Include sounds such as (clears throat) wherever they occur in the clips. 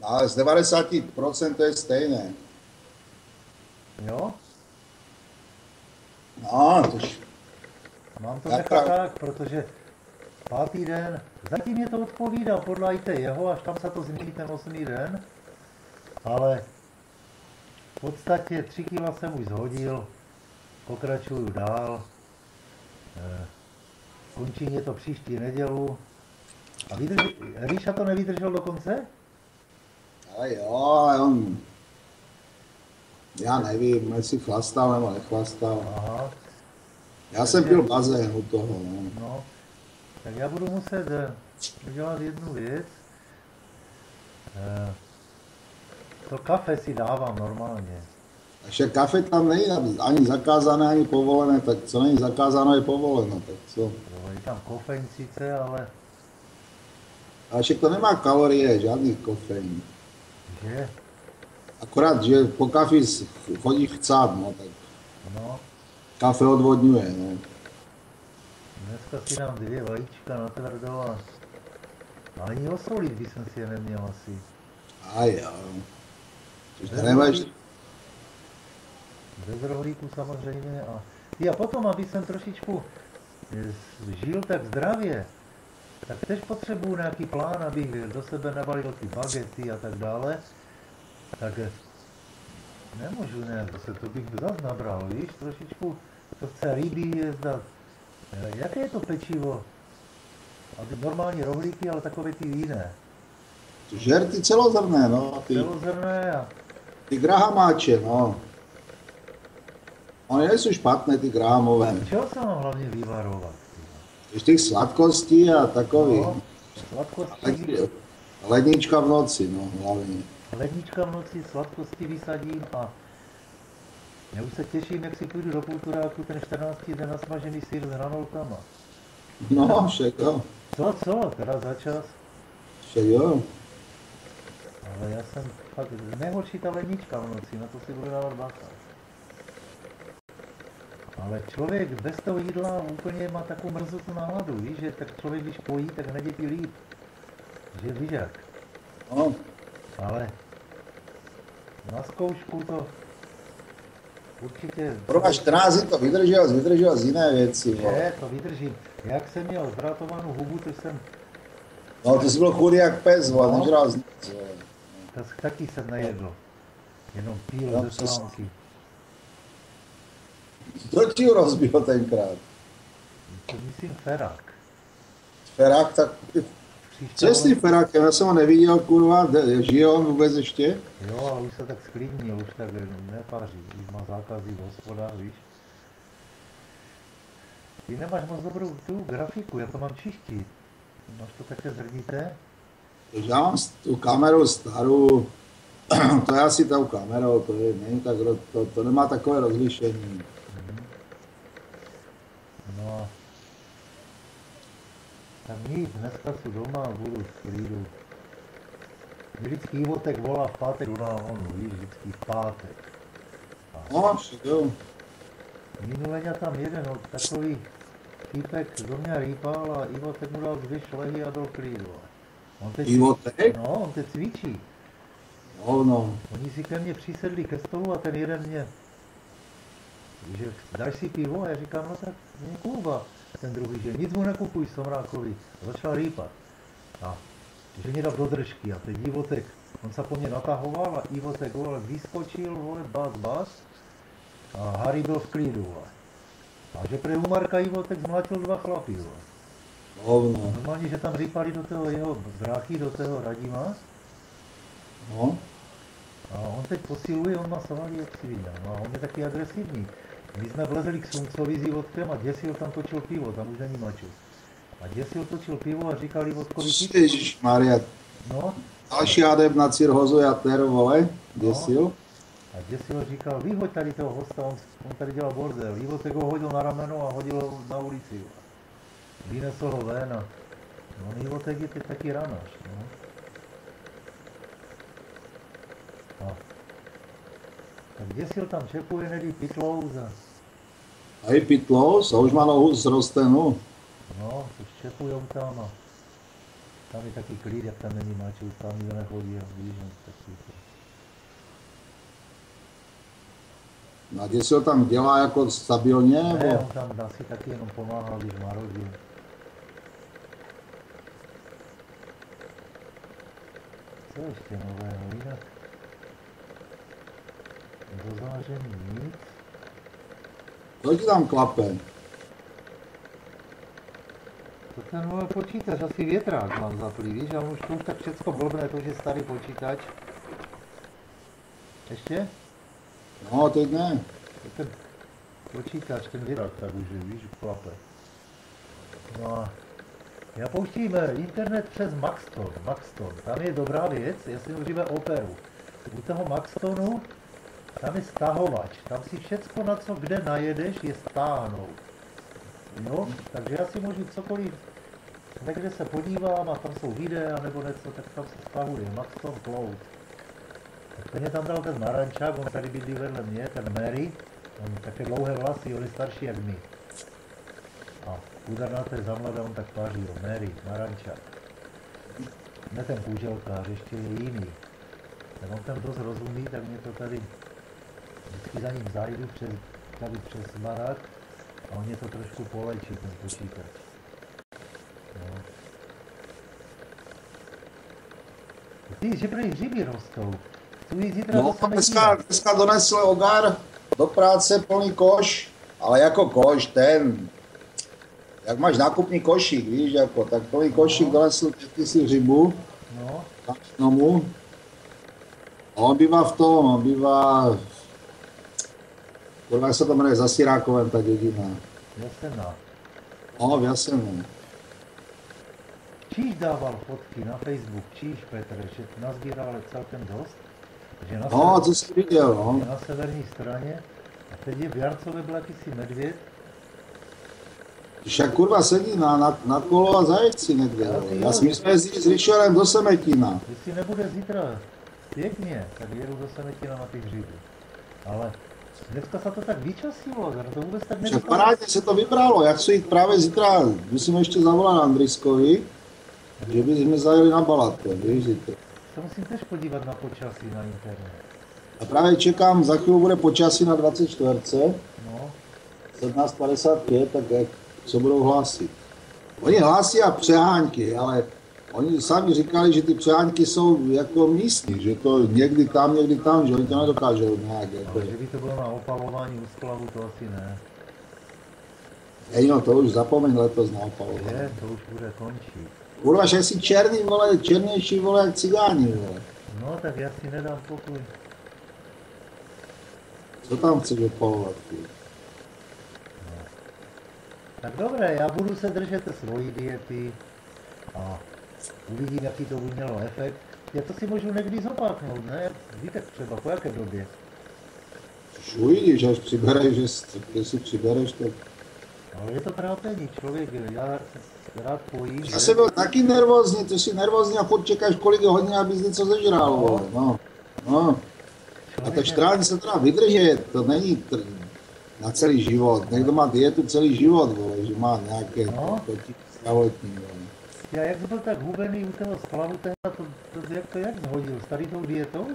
No ale z 90% to je stejné. Jo? No, tož Mám to nechat prav- tak, protože pátý den, zatím je to odpovídá, podlejte jeho, až tam se to změní ten osmý den, ale v podstatě tři kila jsem už zhodil, pokračuju dál, Eh, končí mě to příští nedělu. A vydrž, Ríša to nevydržel do konce? Jo, on... Já nevím, jestli chlastal nebo nechlastal. Aha, Já jsem pil bazén u toho, no. no. Tak já budu muset eh, udělat jednu věc. Eh, To kafe si dávám normálně. Takže kafe tam není ani zakázané, ani povolené, tak co není zakázáno, je povoleno, tak co? Jo, je tam kofein sice, ale A však to nemá kalorie, žádný kofein. Že? Akorát, že po kafi chodí chcát, no, tak No, kafe odvodňuje, no. dneska si dám dvě vajíčka na tvrdo a ani osolit by jsem si je neměl asi. A jo. Což to nemáš, Bez rohlíku samozřejmě a, a potom, aby jsem trošičku eh, žil tak zdravě, tak tež potřebuju nějaký plán, abych do sebe nabalil ty bagety a tak dále. Tak nemůžu, ne, zase to bych zase nabral, víš, trošičku, to chce ryby jezdat. Jaké je to pečivo? Aby normální rohlíky, ale takové ty jiné. žer ty celozrné, no, ty, Celozrné a ty grahamáče, no. Oni nejsou špatné, ty grahamové. čeho se mám hlavně vyvarovat? Těch sladkostí a takových. No, sladkosti, Lednička v noci, no, hlavně. lednička v noci, sladkosti vysadím a já už se těším, jak si půjdu do kulturáku ten 14. den na smažený sír s hranolkama. No, jo, Co, co, teda za čas, jo. ale já jsem fakt nejhorší ta lednička v noci, na to si budu dávat bacha. Ale člověk bez toho jídla úplně má takovou mrzotu náladu, víš, že tak člověk když pojí, tak nedětí líp. Že víš jak. No, Ale na zkoušku to určitě... pro 14 dní to vydržel, vydržel z jiné věci. Že, to vydržím. Jak jsem měl zvrátovanou hubu, to jsem, no ty jsi byl chudý jak pes, No. nežral z nic. taky jsem nejedl. Jenom píl No, ze slánky. Kdo ti ho rozbil tenkrát? To myslím ferák. Ferák, tak co je s tím Ferákem? Já jsem ho neviděl, kurva, žije on vůbec ještě? Jo, ale už se tak sklidnil, už tak nepaří. Už má zákazy v hospodách, víš. Ty nemáš moc dobrou tu grafiku, já to mám čistit. Máš to také? Takže já mám tu kameru starou, (clears throat) to je asi tou kamerou, to, je, není tak, to, to nemá takové rozlišení. No a tak nic, dneska jsem doma a budu v klidu. Vždycky Ivotek volá v pátek, volá on, víš, vždycky v pátek. No, však jo. Minule mě tam jeden no, takový týpek do mě rýpal a Ivotek mu dal dvě šlehy a v klidu. On teď, Ivotek? no, on teď cvičí. No, no. Oni si ke mně přisedli ke stolu a ten jeden mě, že dáš si pivo? A já říkám, no tak mě Kuba. Ten druhý, že nic mu nekupuj Somrákovi. Začal rýpat. A že mě dal do držky a teď Ivotek, on se po mně natahoval a Ivotek vole, vyskočil, vole, bas, bas. A Harry byl v klidu, vole. A že pre Umarka Ivotek zmlátil dva chlapy, vole. Hovno. Normálně, že tam rýpali do toho jeho bráchy, do toho Radima. No. A on teď posiluje, on má svaly, jak si viděl. No a on je taky agresivní. My jsme vlezli k Sumcovi s Ivotkem a děsil tam točil pivo, tam už není maču. A děsil točil pivo a říkal Ivotkovi. Ježíš Maria. No, Další adept na Cirhozu Jater, vole, děsil. a děsil říkal, vyhoď tady toho hosta, on, on tady dělal bordel. Ivotek ho hodil na rameno a hodil ho na ulici. Vynesl ho ven a no, Ivotek je teď taky ranaš. No. A, děsil tam čepuje, nedí pytlou za A i pytlous, a už má nohu zrostenou. No, to štěpujou tam a Tam je taky klid, jak tam není mačů, tam nikdo nechodí, víš, no, taky. No a si ho tam dělá jako stabilně, Ne, nebo? on tam asi taky jenom pomáhal, když marodil. Co ještě nového jinak? Nic. Co ti tam klape? To ten můj počítač, asi větrák mám zaplý, víš, a už to už tak všecko blbne, to už je starý počítač. Ještě? No, teď ne. To ten počítač, ten větrák tak už je, víš, klape. No a já pouštím eh, internet přes Maxton, Maxton, tam je dobrá věc, já si užívám operu. U toho Maxtonu, tam je stahovač, tam si všecko, na co kde najedeš, je stáhnout. Jo, takže já si můžu cokoliv, někde se podívám a tam jsou videa nebo něco, tak tam se stahuje, Maxton Cloud. Ten je tam dal ten narančák, on tady bydlí vedle mě, ten Mary, on také dlouhé vlasy, on je starší jak my. A udarnaté za mladá, on tak paří, jo, Mary, narančák. Ne ten kůželkář, ještě je jiný. Tak on tam dost rozumí, tak mě to tady, vždycky za ním zajdu přes, tady přes barák a on mě to trošku polečí, ten počítač. No. Ty, že prý hřiby rostou. Chci zítra No, dneska, dneska donesl Ogar do práce plný koš, ale jako koš ten, jak máš nákupní košík, víš, jako, tak plný košík No. donesl 5000 hřibů No, tam jednomu. A on bývá v tom, on bývá, kurva, jak se to jmenuje, za Sirákovem, ta dědina. Jasena. No, v Jasenu. Číž dával fotky na Facebook, Číž Petr, že nazbíral celkem dost. Že na, No, sever- co jsi viděl, no. na severní straně. A teď je v Jarcově byl jakýsi medvěd. Však kurva sedí na, na, na kolo a zajeď někde. Já si jsme jezdili s Richardem do Semetína. Jestli nebude zítra pěkně, tak jedu do Semetina na ty hřiby. Ale dneska se to tak vyčasilo, to vůbec tak nevypadá. parádně se to vybralo, jak se jít právě zítra, musím ještě zavolat Andriskovi, že bychom zajeli na Balaton, víš, zítra. Se musím tež podívat na počasí na internet. A právě čekám, za chvíli bude počasí na 24, No, 17.55, tak jak se budou hlásit. Oni hlásí a přehánky, ale oni sami říkali, že ty přehánky jsou jako místní, že to někdy tam, někdy tam, že oni to nedokážou nějak. Jako. že by to bylo na opalování u splavu, to asi ne. Ej, no to už zapomeň letos na opalování. Je, to už bude končit. Kurva, že jsi černý, vole, černější, vole, jak cigáni, vole. No, tak já si nedám pokoj. Co tam chceš opalovat, ty? Tak dobré, já budu se držet svojí diety a uvidím, jaký to by mělo efekt. Já to si můžu někdy zopaknout, ne? Víte třeba, po jaké době? Už uvidíš, až přibereš, že si přibereš, tak... Ale je to trápení, člověk, já rád pojím, Já jsem byl taky nervózní, ty jsi nervózní a furt čekáš, kolik je hodin, abys něco zežral, vole, no. No, a tak 14 dní se teda vydržet, to není na celý život. Někdo má dietu celý život, vole, že má nějaké No. potíže zdravotní, vole. Já jak byl tak hubený u toho splavu, ten to, to, jak to jak zhodil? Starý tou dietou?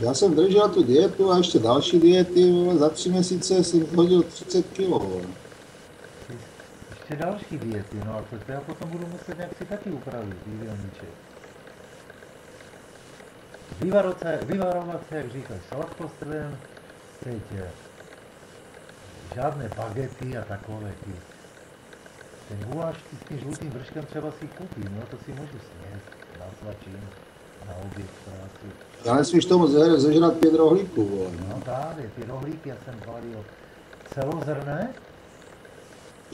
Já jsem držel tu dietu a ještě další diety, za tři měsíce jsem hodil 30 kg. Ještě další diety, no a to, to já potom budu muset nějak si taky upravit, jídelníček. Vyvarovat se, vyvarovat se, jak říkáš, sladkostem, teď eh, žádné bagety a takové ty. Ten guláš s tím žlutým vrškem třeba si koupím, no to si můžu sněst, natlačím na oběd v práci. Já nesmíš tomu zežrat pět rohlíků, vole. No právě, ty rohlíky, já jsem chválil celozrné,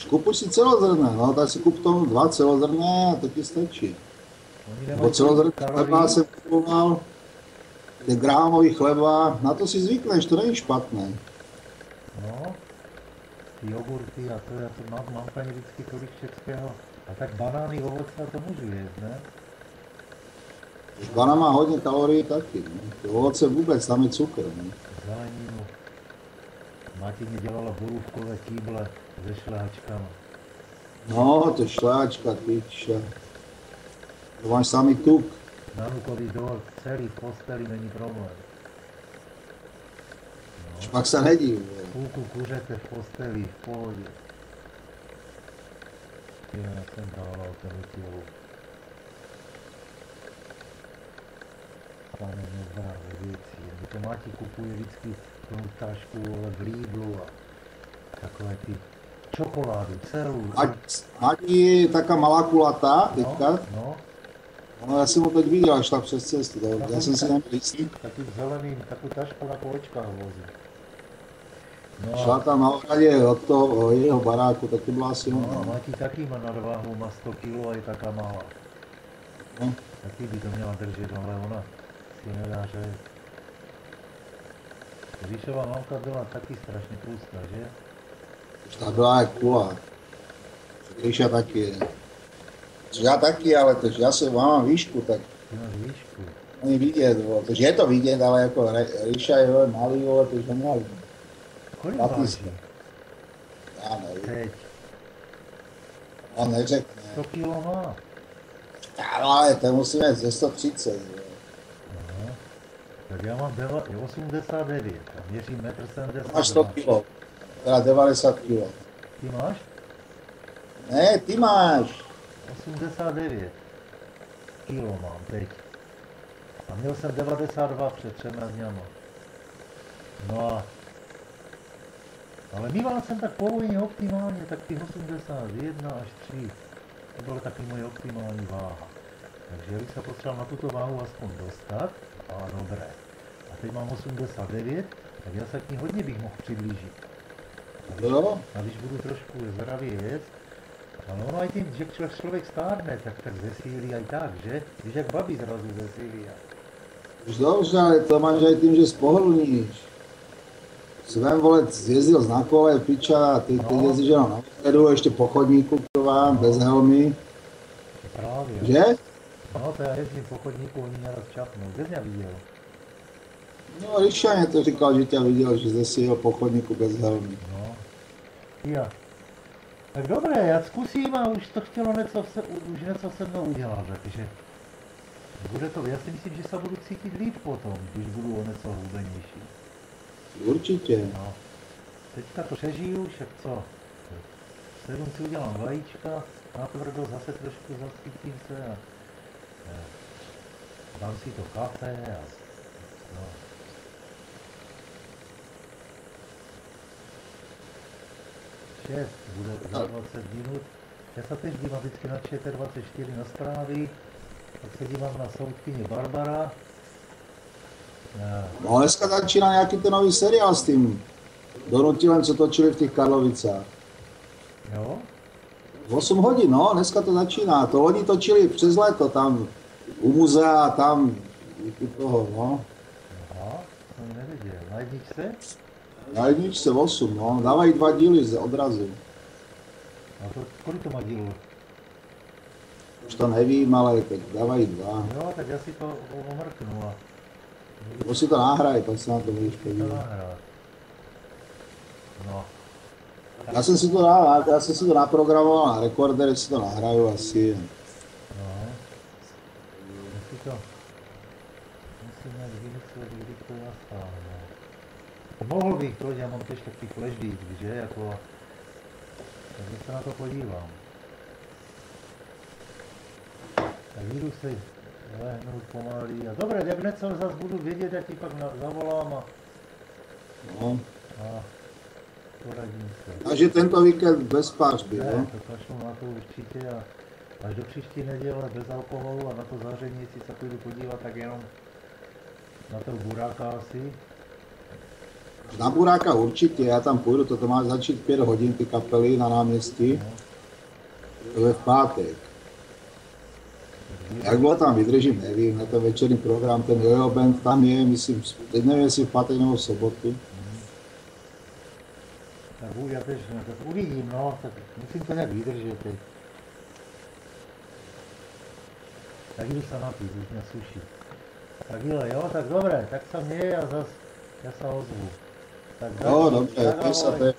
Kupuj si celozrné, no, tak si kup tomu dva celozrné a to ti stačí. nemají celozrné chleba jsem kupoval, ty grámový chleba, na to si zvykneš, to není špatné. No, jogurty a to, já to mám, mám tady vždycky tolik všeckého. A tak banány, ovoce a to můžu jíst, ne? Bana má hodně kalorií taky, no. To ovoce vůbec, tam je cukr, no. Zeleninu. Máti mi dělala borůvkové kýble se šlehačkama. No, to šláčka, tyča. To máš samý tuk. Nanukový dort, celý v posteli není problém. Už pak se nedí. Půlku kuřete v posteli, v pohodě. Já jsem dával ten tělu. Pane nezdravé věci. Mě to Mati kupuje vždycky vole, v Lidlu a takové ty čokoládu, celou. Ať, ať je taká malá kulatá no, teďka. no, No, já jsem ho teď viděl, až tak přes cestu. tak Já jsem si neměl jistý. taky zelený, takovou tašku na kolečkách vozí. No, Šla tam na ohradě od toho jeho baráku, taky byla asi No, ona. Mati taky má nadváhu, má 100 kg a je taká malá. No. Taky by to měla držet, ale ona si nedá, že... Ríšová mamka byla taky strašně tlustá, že? Ta byla jak kula. Ríša taky je. Já taky, ale to, já se mám výšku, tak máš výšku. není vidět. Takže je to vidět, ale jako Ríša je malý, vole, to už neměl. Kolik jsme. Já nevím, Teď. on neřekne. 100 kg má. Ale to musíme ze 130. vole. Aha. Tak já mám deva, je 89 a měřím 1,72 Máš 100 kilo, teda 90 kilo. Ty máš? Ne, ty máš. 89 kilo mám teď. A měl jsem 92 před třema dňama. No a... Ale mýval jsem tak polovině optimálně, tak ty 81 až 3. To byla taky moje optimální váha. Takže já bych se potřeboval na tuto váhu aspoň dostat. A dobré. A teď mám 89, tak já se k ní hodně bych mohl přiblížit. A když, Jo? a když budu trošku zdravě jet, ale ono i tím, že člo- člověk stárne, tak, tak zesílí aj tak, že? Víš, jak babi zrazu zesílí. Už dobře, ale to máš aj tým, že spohodlníš. Svém vole jezdil na kole, piča, ty, ty No. jezdíš jenom na pedu, ještě po chodníku, kurva, bez helmy, Právě. že? No, to já jezdím po chodníku, oni mě raz čapnou. Kde jsi mě viděl? No, Ríša mě to říkal, že tě viděl, že jsi jel po chodníku bez helmy. No. Já. Tak dobré, já zkusím a už to chtělo něco, se, už něco se mnou udělat, takže bude to, já si myslím, že se budu cítit líp potom, když budu o něco hubenější. Určitě. No. Teďka to přežiju, však co? Sedm si udělám vajíčka, na tvrdo zase trošku zasvítím se a, a dám si to kafe a no. Šest, bude za 20 minut. Já se teď dívám vždycky na ČT24 na zprávy, pak se dívám na soudkyně Barbara. No, dneska začíná nějaký ten nový seriál s tím Donutilem, co točili v těch Karlovicách. jo? V 8 hodin, no, dneska to začíná. To oni točili přes léto tam u muzea, tam u toho, no. Aha, jsem neviděl. Na jedničce? Na jedničce 8, no. Dávají dva díly z odrazu. A to, kolik to má dílů? Už to nevím, ale teď dávají dva. Jo, tak já si to omrknu a Nebo si to nahraje, pak se na to budeš podívat. No, Já jsem si to dal, já jsem si to naprogramoval na rekorder, si to nahraju asi. no. Si to... Musím najít vymyslet, kdy to nastáhne. Mohl bych to, já mám teď takový flashdisk, že, jako... Takže se na to podívám. Tak jdu si lehnout pomalý a dobré, jak něco zase budu vědět, jak ti pak na, zavolám a, No. a poradím se. Takže tento víkend bez pářby, Ne, no. to kašlu na to určitě a až do příští neděle bez alkoholu a na to záření, jestli se půjdu podívat, tak jenom na to buráka asi. Na Buráka určitě, já tam půjdu, to, to má začít 5 hodin, ty kapely na náměstí. No. To je v pátek. Jak dlouho tam vydržím, nevím, na ten večerní program, ten Jojo Band tam je, myslím, teď nevím, jestli v pátek nebo v sobotu. Tak u- já tež, no, tak uvidím, no, tak musím to nějak vydržet teď. Tak jdu se napít, už mě suší. Tak jo, jo, tak dobré, tak se měj a zas, já se ozvu. Tak Jo, dobře, tak